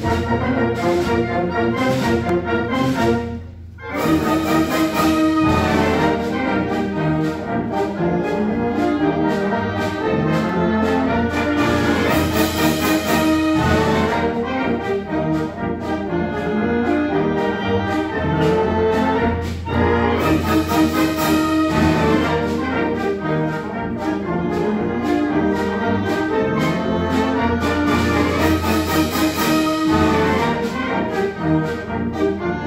Música Música